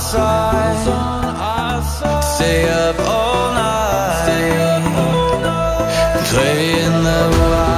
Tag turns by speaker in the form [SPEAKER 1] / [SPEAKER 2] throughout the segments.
[SPEAKER 1] side. Stay up all night. Stay up all night. Play in the.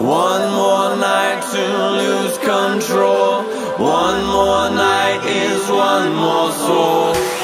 [SPEAKER 1] One more night to lose control. One more night is one more soul.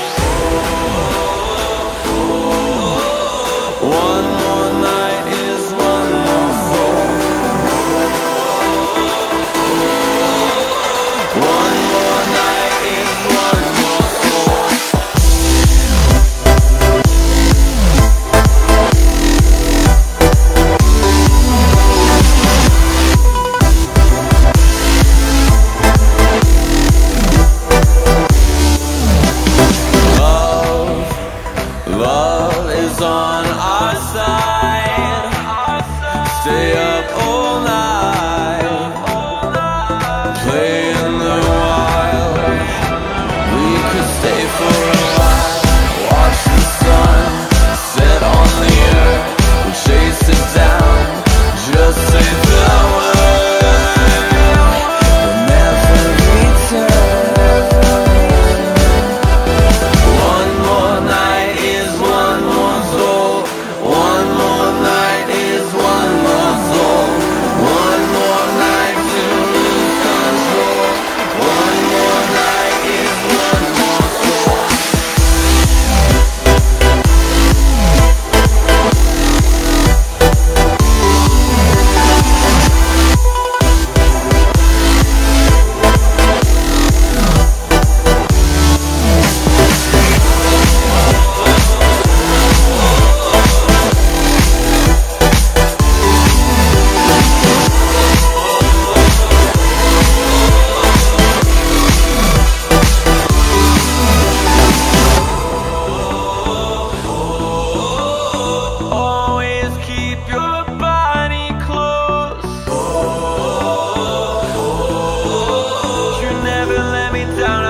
[SPEAKER 1] down.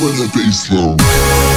[SPEAKER 1] When the
[SPEAKER 2] bass
[SPEAKER 3] down.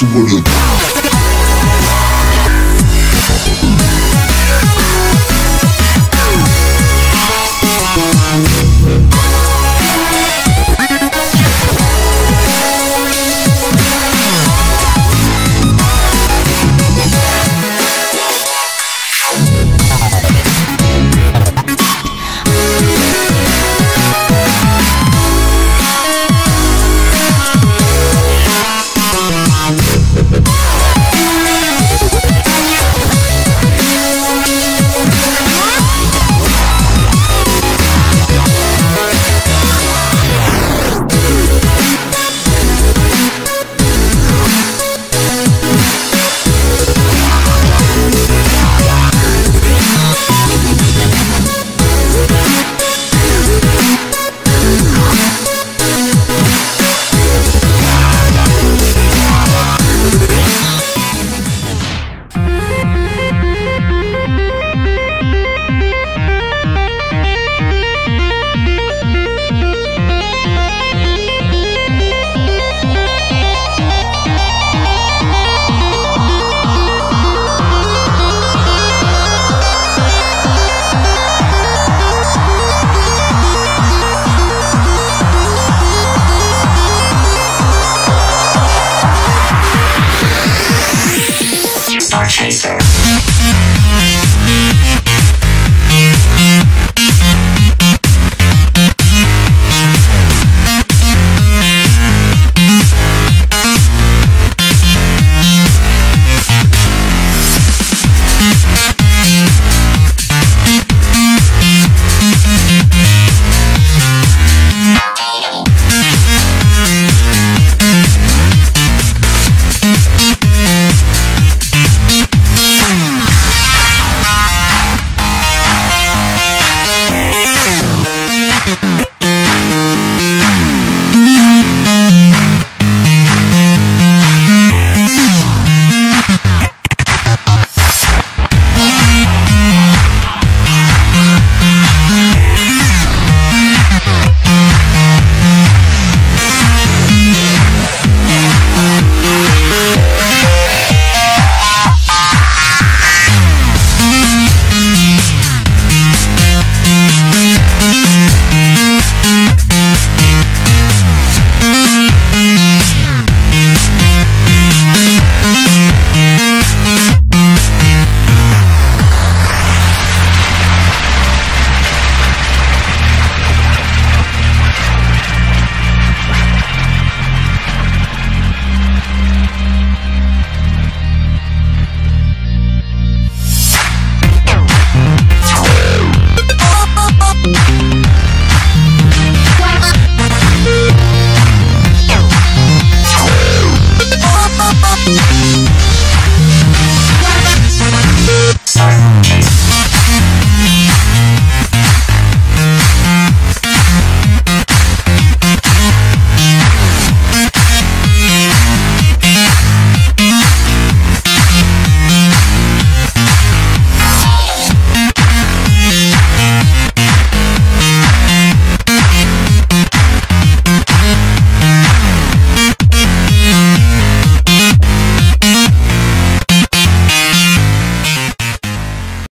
[SPEAKER 2] what you.